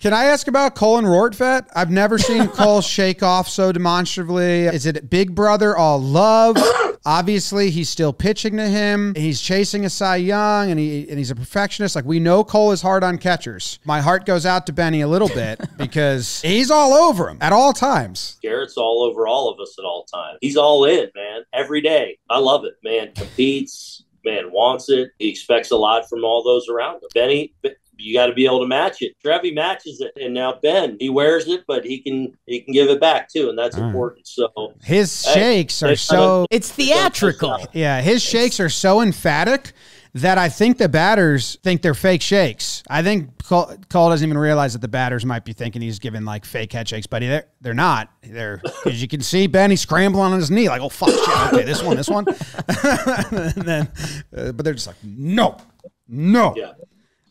Can I ask about Cole and Rortvedt? I've never seen Cole shake off so demonstrably. Is it Big Brother all love? Obviously, he's still pitching to him. He's chasing a Cy Young, and he and he's a perfectionist. Like we know, Cole is hard on catchers. My heart goes out to Benny a little bit because he's all over him at all times. Gerrit's all over all of us at all times. He's all in, man, every day. I love it, man. Competes, man, wants it. He expects a lot from all those around him. Benny, you got to be able to match it. Trevi matches it, and now Ben he wears it, but he can he can give it back too, and that's important. So His Hey, shakes are so It's theatrical. yeah, his shakes are so emphatic that I think the batters think they're fake shakes. I think Cole, Cole doesn't even realize that the batters might be thinking he's giving like fake head shakes, but they're they're not. They're because you can see Ben he's scrambling on his knee like, oh fuck, shit, okay, this one, this one, and then, uh, but they're just like, no, no. yeah,